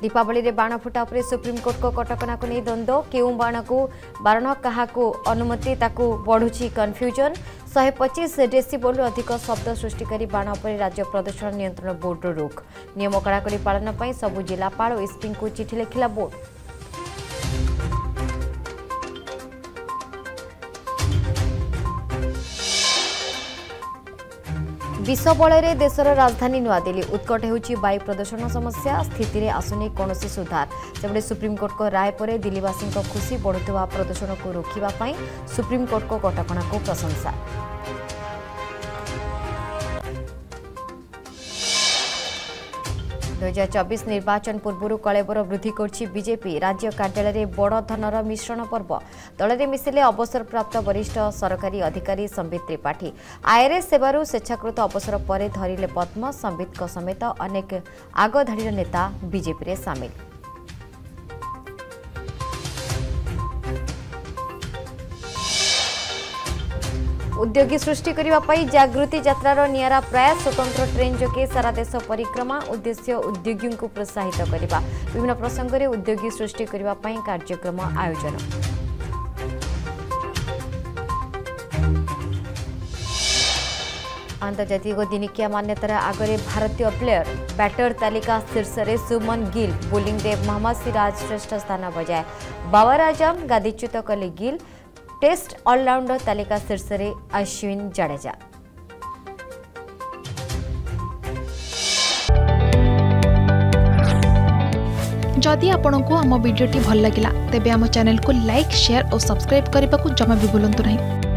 दीपवली बाण फुटापे सुप्रिमकोर्टको कटकणाको नि द्वन्द बारण कहाँको अनुमति बढुन्छ कन्फ्युजन शे पच्चिस डेसी बोल्ड अधिक शब्द सृष्टि गरी बाण्य प्रदूषण नियन्त्रण बोर्ड रोख नियम कडाकनै सब्जेपल एसपीको चिठी लेखिला बोर्ड ବିଷ ବଳରେ ଦେଶର ରାଜଧାନୀ ନୂଆଦିଲ୍ଲୀ ଉତ୍କଟ ହେଉଛି ବାୟୁ ପ୍ରଦୂଷଣ ସମସ୍ୟା ସ୍ଥିତିରେ ଆସୁନି କୌଣସି ସୁଧାର ସେପଟେ ସୁପ୍ରିମକୋର୍ଟଙ୍କ ରାୟ ପରେ ଦିଲ୍ଲୀବାସୀଙ୍କ ଖୁସି ବଢ଼ୁଥିବା ପ୍ରଦୂଷଣକୁ ରୋକିବା ପାଇଁ ସୁପ୍ରିମକୋର୍ଟଙ୍କ କଟକଣାକୁ ପ୍ରଶଂସା दुई हजार चबिस निर्वाचन पूर्व कलेबर वृद्धि गर्छ विजेपि राज्य कार्य बडर मिश्रण पर्व दलले मिसले अवसरप्राप्त वरिष्ठ सरकारी अधिकारी सम्बित त्रिपाठी आइएरएस सेवार स्वेच्छाकृत अवसर पर धरे पद्म सम्बितको समेत अनेक आगधाडि नेता बीजेपी विजेपि स ଉଦ୍ୟୋଗୀ ସୃଷ୍ଟି କରିବା ପାଇଁ ଜାଗୃତି ଯାତ୍ରାର ନିଆରା ପ୍ରୟାସ ସ୍ୱତନ୍ତ୍ର ଟ୍ରେନ୍ ଯୋଗେ ସାରା ଦେଶ ପରିକ୍ରମା ଉଦ୍ଦେଶ୍ୟ ଉଦ୍ୟୋଗୀଙ୍କୁ ପ୍ରୋତ୍ସାହିତ କରିବା ବିଭିନ୍ନ ପ୍ରସଙ୍ଗରେ ଉଦ୍ୟୋଗୀ ସୃଷ୍ଟି କରିବା ପାଇଁ କାର୍ଯ୍ୟକ୍ରମ ଆୟୋଜନ ଆନ୍ତର୍ଜାତିକ ଦିନିକିଆ ମାନ୍ୟତାର ଆଗରେ ଭାରତୀୟ ପ୍ଲେୟର ବ୍ୟାଟର ତାଲିକା ଶୀର୍ଷରେ ସୁମନ ଗିଲ୍ ବୋଲିଂରେ ମହମ୍ମଦ ସିରାଜ ଶ୍ରେଷ୍ଠ ସ୍ଥାନ ବଜାଏ ବାବର ଆଜମ ଗାଦିଚ୍ୟୁତ କଲେ ଗିଲ୍ टेस्ट ऑलराउंडर तालिका शीर्ष अश्विन जडेजा जदि आपण को आम भिडी भल लगा तेब आम चेल्क लाइक सेयार और सब्सक्राइब करने को जमा भी बुलां नहीं